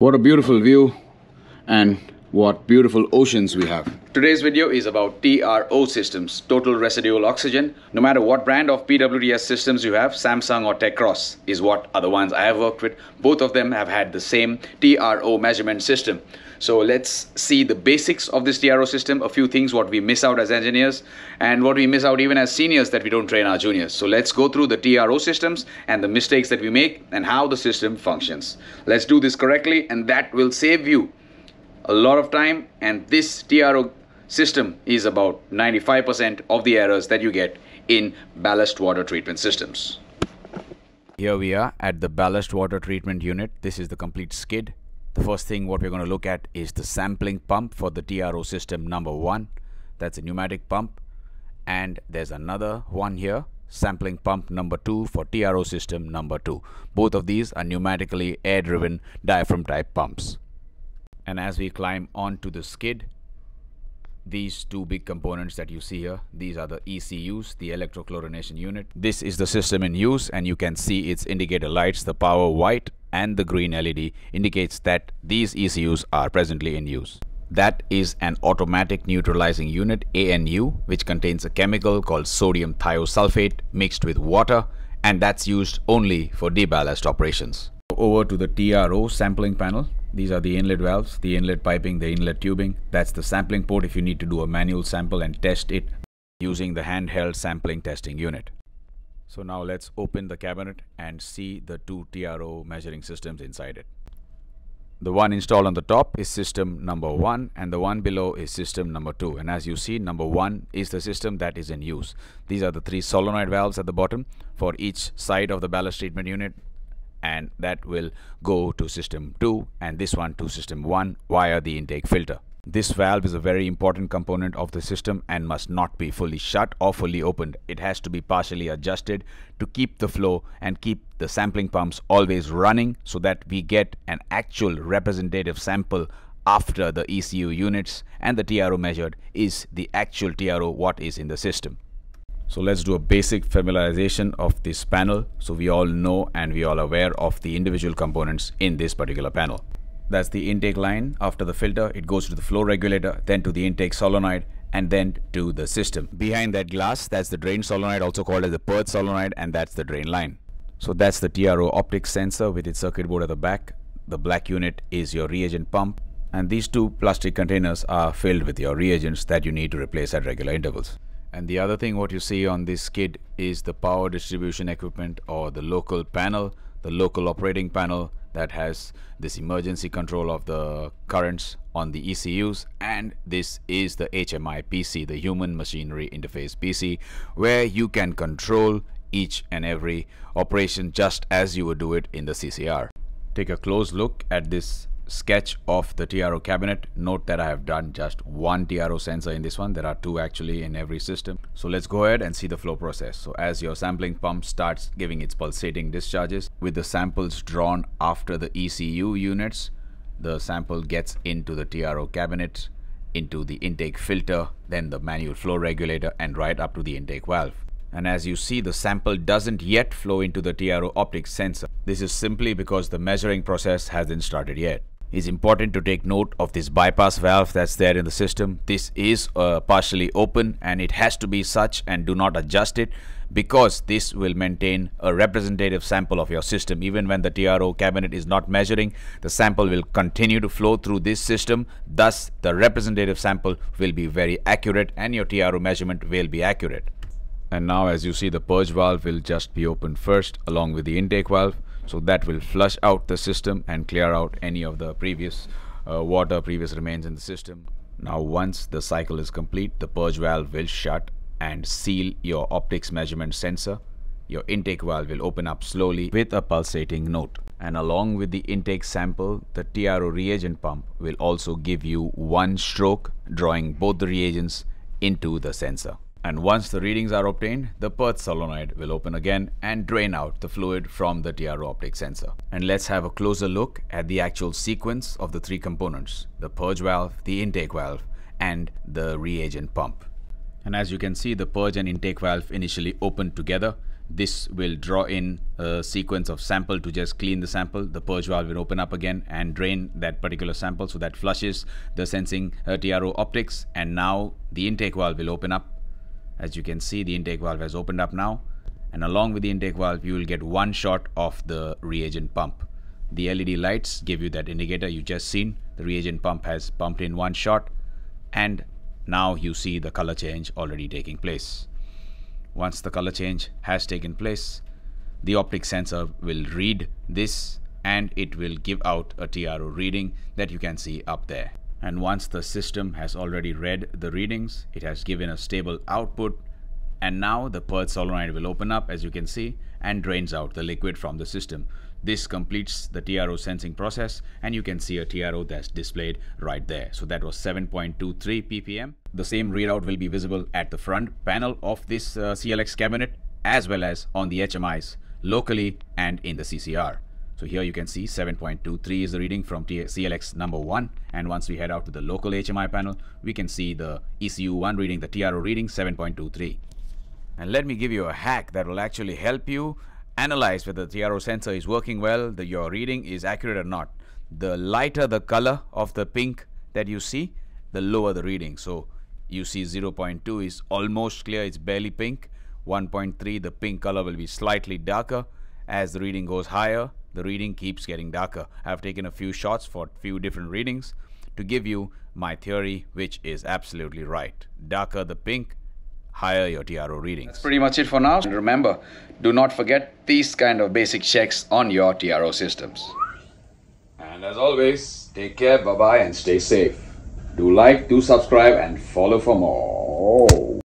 What a beautiful view and what beautiful oceans we have. Today's video is about TRO systems, total residual oxygen. No matter what brand of BWTS systems you have, Samsung or Techcross is what are the ones I have worked with. Both of them have had the same TRO measurement system. So let's see the basics of this TRO system, a few things what we miss out as engineers and what we miss out even as seniors that we don't train our juniors. So let's go through the TRO systems and the mistakes that we make and how the system functions. Let's do this correctly and that will save you a lot of time and this TRO system is about 95% of the errors that you get in ballast water treatment systems. Here we are at the ballast water treatment unit. This is the complete skid. The first thing what we're going to look at is the sampling pump for the TRO system number one. That's a pneumatic pump. And there's another one here, sampling pump number two for TRO system number two. Both of these are pneumatically air-driven diaphragm type pumps and as we climb onto the skid these two big components that you see here these are the ECUs the electrochlorination unit. This is the system in use and you can see its indicator lights the power white and the green LED indicates that these ECUs are presently in use. That is an automatic neutralizing unit ANU which contains a chemical called sodium thiosulfate mixed with water and that's used only for deballast operations. Over to the TRO sampling panel these are the inlet valves, the inlet piping, the inlet tubing. That's the sampling port if you need to do a manual sample and test it using the handheld sampling testing unit. So now let's open the cabinet and see the two TRO measuring systems inside it. The one installed on the top is system number one and the one below is system number two. And as you see, number one is the system that is in use. These are the three solenoid valves at the bottom for each side of the ballast treatment unit and that will go to system 2 and this one to system 1 via the intake filter. This valve is a very important component of the system and must not be fully shut or fully opened. It has to be partially adjusted to keep the flow and keep the sampling pumps always running so that we get an actual representative sample after the ECU units and the TRO measured is the actual TRO what is in the system. So let's do a basic familiarization of this panel so we all know and we all aware of the individual components in this particular panel. That's the intake line. After the filter, it goes to the flow regulator, then to the intake solenoid, and then to the system. Behind that glass, that's the drain solenoid, also called as the purge solenoid, and that's the drain line. So that's the TRO optics sensor with its circuit board at the back. The black unit is your reagent pump, and these two plastic containers are filled with your reagents that you need to replace at regular intervals. And the other thing what you see on this skid is the power distribution equipment or the local panel, the local operating panel that has this emergency control of the currents on the ECUs and this is the HMI PC, the Human Machinery Interface PC where you can control each and every operation just as you would do it in the CCR. Take a close look at this sketch of the TRO cabinet. Note that I have done just one TRO sensor in this one. There are two actually in every system. So let's go ahead and see the flow process. So as your sampling pump starts giving its pulsating discharges with the samples drawn after the ECU units, the sample gets into the TRO cabinet, into the intake filter, then the manual flow regulator and right up to the intake valve. And as you see, the sample doesn't yet flow into the TRO optics sensor. This is simply because the measuring process hasn't started yet it's important to take note of this bypass valve that's there in the system. This is uh, partially open and it has to be such and do not adjust it because this will maintain a representative sample of your system. Even when the TRO cabinet is not measuring, the sample will continue to flow through this system. Thus, the representative sample will be very accurate and your TRO measurement will be accurate. And now as you see the purge valve will just be opened first along with the intake valve so that will flush out the system and clear out any of the previous uh, water previous remains in the system. Now once the cycle is complete the purge valve will shut and seal your optics measurement sensor. Your intake valve will open up slowly with a pulsating note. And along with the intake sample the TRO reagent pump will also give you one stroke drawing both the reagents into the sensor and once the readings are obtained, the purge solenoid will open again and drain out the fluid from the TRO optic sensor. And let's have a closer look at the actual sequence of the three components, the purge valve, the intake valve, and the reagent pump. And as you can see, the purge and intake valve initially open together this will draw in a sequence of sample to just clean the sample. The purge valve will open up again and drain that particular sample so that flushes the sensing uh, TRO optics and now the intake valve will open up. As you can see the intake valve has opened up now and along with the intake valve you will get one shot of the reagent pump. The LED lights give you that indicator you just seen. The reagent pump has pumped in one shot and now you see the color change already taking place. Once the color change has taken place, the optic sensor will read this and it will give out a TRO reading that you can see up there. And once the system has already read the readings, it has given a stable output and now the purge solenoid will open up as you can see and drains out the liquid from the system. This completes the TRO sensing process and you can see a TRO that's displayed right there. So that was 7.23 ppm. The same readout will be visible at the front panel of this uh, CLX cabinet as well as on the HMIs locally and in the CCR. So here you can see 7.23 is the reading from CLX number 1 and once we head out to the local HMI panel we can see the ECU1 reading, the TRO reading 7.23. And let me give you a hack that will actually help you analyze whether the TRO sensor is working well, the, your reading is accurate or not. The lighter the color of the pink that you see, the lower the reading. So you see 0.2 is almost clear, it's barely pink. 1.3, the pink color will be slightly darker. As the reading goes higher, the reading keeps getting darker. I've taken a few shots for a few different readings to give you my theory, which is absolutely right. Darker the pink, higher your TRO reading. That's pretty much it for now. And remember, do not forget these kind of basic checks on your TRO systems. And as always, take care, bye bye, and stay safe. Do like, do subscribe, and follow for more.